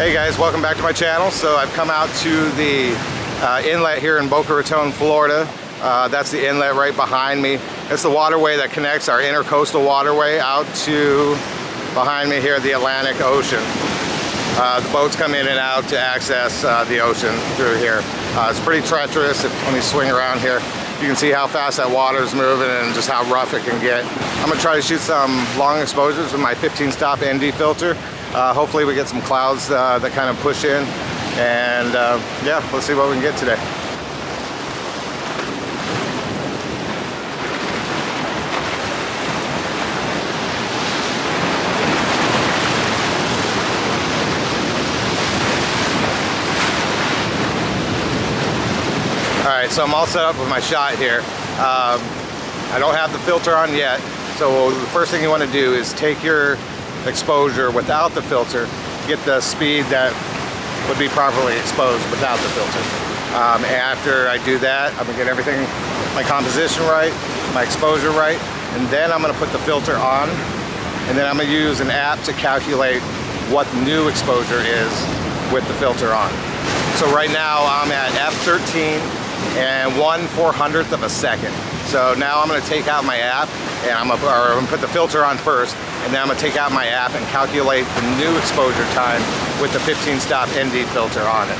Hey guys, welcome back to my channel. So I've come out to the uh, inlet here in Boca Raton, Florida. Uh, that's the inlet right behind me. It's the waterway that connects our intercoastal waterway out to behind me here, the Atlantic Ocean. Uh, the boats come in and out to access uh, the ocean through here. Uh, it's pretty treacherous. If, let me swing around here. You can see how fast that water is moving and just how rough it can get. I'm gonna try to shoot some long exposures with my 15 stop ND filter. Uh, hopefully we get some clouds uh, that kind of push in and uh, yeah, let's see what we can get today. All right, so I'm all set up with my shot here. Um, I don't have the filter on yet, so the first thing you want to do is take your exposure without the filter, get the speed that would be properly exposed without the filter. Um, after I do that, I'm gonna get everything, my composition right, my exposure right, and then I'm gonna put the filter on, and then I'm gonna use an app to calculate what new exposure is with the filter on. So right now I'm at F13 and 1 400th of a second. So now I'm gonna take out my app and I'm gonna, I'm gonna put the filter on first and then I'm gonna take out my app and calculate the new exposure time with the 15 stop ND filter on it.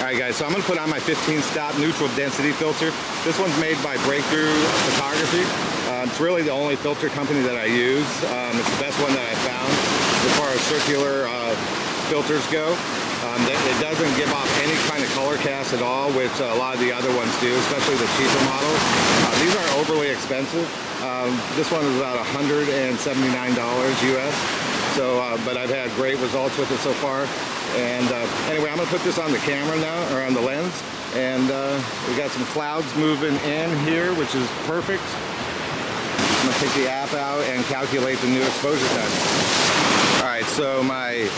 All right guys, so I'm gonna put on my 15 stop neutral density filter. This one's made by Breakthrough Photography. Uh, it's really the only filter company that I use. Um, it's the best one that I found as far as circular uh, filters go. Um, it doesn't give off any kind of color cast at all, which a lot of the other ones do, especially the cheaper models. Uh, these aren't overly expensive. Um, this one is about $179 US. So, uh, but I've had great results with it so far. And uh, anyway, I'm gonna put this on the camera now, or on the lens. And uh, we got some clouds moving in here, which is perfect. I'm gonna take the app out and calculate the new exposure time. All right, so my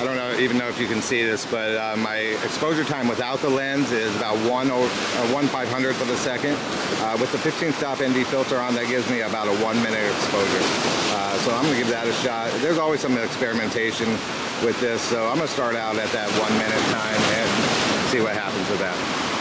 I don't know even know if you can see this, but uh, my exposure time without the lens is about one or uh, one five hundredth of a second. Uh, with the 15 stop ND filter on, that gives me about a one minute exposure. Uh, so I'm gonna give that a shot. There's always some experimentation with this, so I'm gonna start out at that one minute time and see what happens with that.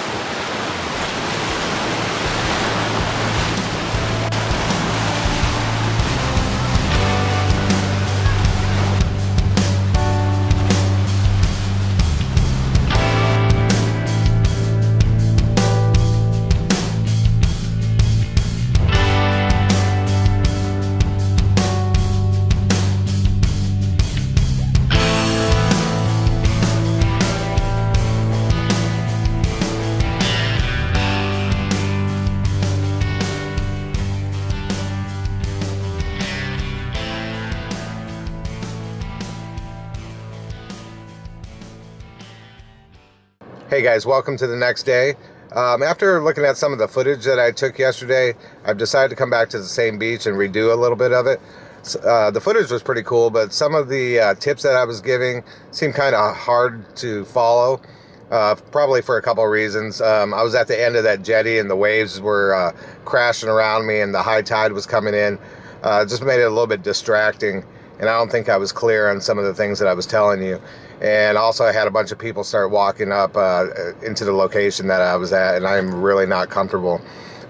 Hey guys, welcome to the next day. Um, after looking at some of the footage that I took yesterday, I've decided to come back to the same beach and redo a little bit of it. Uh, the footage was pretty cool, but some of the uh, tips that I was giving seemed kind of hard to follow. Uh, probably for a couple of reasons. Um, I was at the end of that jetty and the waves were uh, crashing around me and the high tide was coming in. Uh, just made it a little bit distracting and I don't think I was clear on some of the things that I was telling you. And also, I had a bunch of people start walking up uh, into the location that I was at, and I'm really not comfortable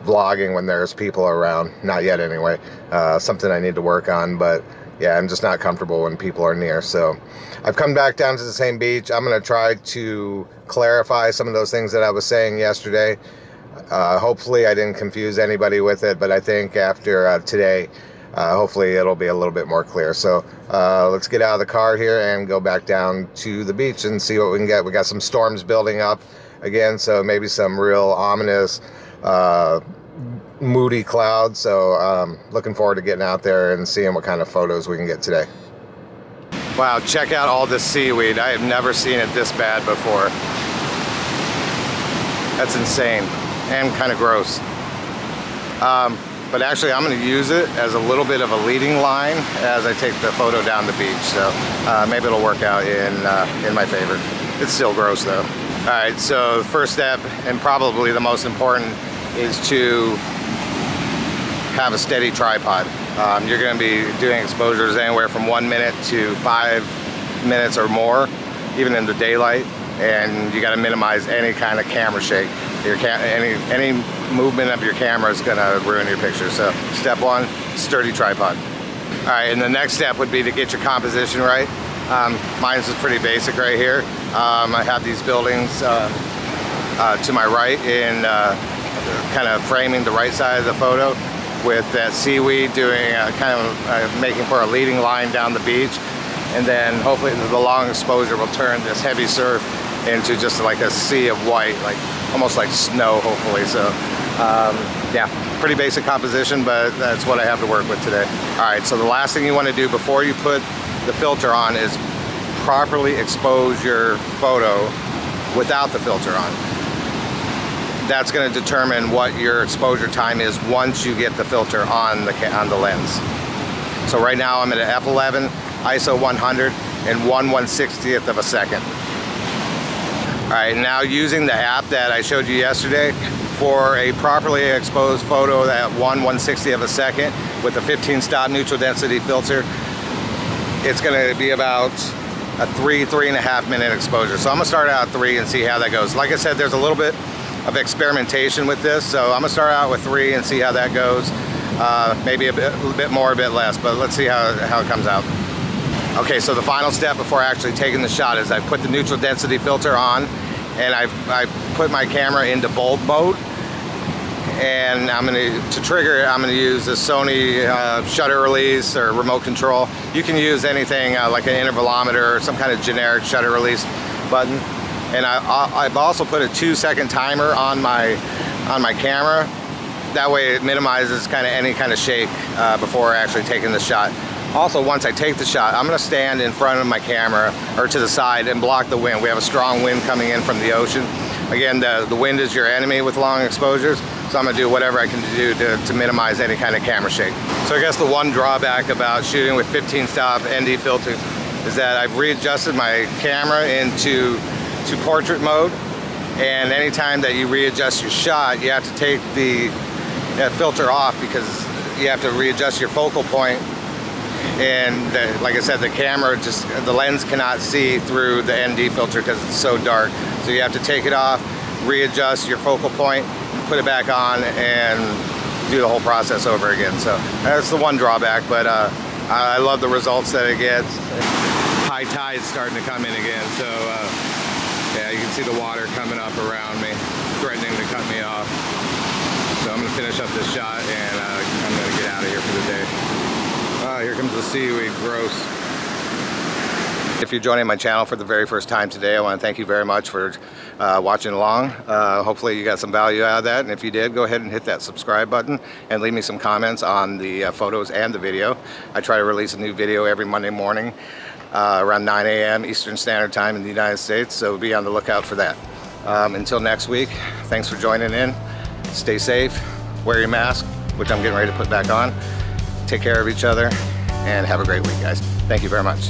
vlogging when there's people around. Not yet, anyway. Uh, something I need to work on, but yeah, I'm just not comfortable when people are near. So I've come back down to the same beach. I'm going to try to clarify some of those things that I was saying yesterday. Uh, hopefully, I didn't confuse anybody with it, but I think after uh, today, uh, hopefully it'll be a little bit more clear. So uh, let's get out of the car here and go back down to the beach and see what we can get. We got some storms building up again, so maybe some real ominous, uh, moody clouds. So um, looking forward to getting out there and seeing what kind of photos we can get today. Wow, check out all this seaweed. I have never seen it this bad before. That's insane and kind of gross. Um, but actually I'm going to use it as a little bit of a leading line as I take the photo down the beach. So uh, maybe it'll work out in, uh, in my favor. It's still gross though. All right, so the first step, and probably the most important, is to have a steady tripod. Um, you're going to be doing exposures anywhere from one minute to five minutes or more. even in the daylight. And you got to minimize any kind of camera shake. Your any any movement of your camera is gonna ruin your picture. So step one, sturdy tripod. All right, and the next step would be to get your composition right. Um, mine's is pretty basic right here. Um, I have these buildings uh, uh, to my right in uh, kind of framing the right side of the photo with that seaweed doing uh, kind of uh, making for a leading line down the beach. And then hopefully the long exposure will turn this heavy surf into just like a sea of white, like almost like snow, hopefully. So um, yeah, pretty basic composition, but that's what I have to work with today. All right, so the last thing you want to do before you put the filter on is properly expose your photo without the filter on. That's going to determine what your exposure time is once you get the filter on the on the lens. So right now I'm at an f11, ISO 100, and 1 160th of a second. All right, now using the app that I showed you yesterday for a properly exposed photo at 1 160 of a second with a 15 stop neutral density filter, it's gonna be about a three, three and a half minute exposure. So I'm gonna start out at three and see how that goes. Like I said, there's a little bit of experimentation with this, so I'm gonna start out with three and see how that goes. Uh, maybe a bit, a bit more, a bit less, but let's see how, how it comes out. Okay, so the final step before actually taking the shot is I put the neutral density filter on and I've, i put my camera into bulb mode and I'm gonna, to trigger it, I'm gonna use a Sony uh, shutter release or remote control. You can use anything uh, like an intervalometer or some kind of generic shutter release button. And I, have also put a two second timer on my, on my camera. That way it minimizes kind of any kind of shake uh, before actually taking the shot. Also, once I take the shot, I'm gonna stand in front of my camera or to the side and block the wind. We have a strong wind coming in from the ocean. Again, the, the wind is your enemy with long exposures, so I'm gonna do whatever I can do to, to minimize any kind of camera shake. So I guess the one drawback about shooting with 15 stop ND filters is that I've readjusted my camera into to portrait mode. And anytime that you readjust your shot you have to take the that filter off because you have to readjust your focal point. And the, like I said the camera just the lens cannot see through the ND filter because it's so dark. So you have to take it off readjust your focal point put it back on and do the whole process over again. So that's the one drawback but uh, I love the results that it gets. High tide's starting to come in again so uh, yeah you can see the water coming up around me threatening to cut me off. So I'm gonna finish up this shot and uh, I'm gonna get out of here for the day. Ah, here comes the seaweed, gross. If you're joining my channel for the very first time today, I want to thank you very much for uh, watching along. Uh, hopefully you got some value out of that, and if you did, go ahead and hit that subscribe button and leave me some comments on the uh, photos and the video. I try to release a new video every Monday morning uh, around 9 a.m. Eastern Standard Time in the United States, so be on the lookout for that. Um, until next week, thanks for joining in. Stay safe, wear your mask, which I'm getting ready to put back on. Take care of each other and have a great week, guys. Thank you very much.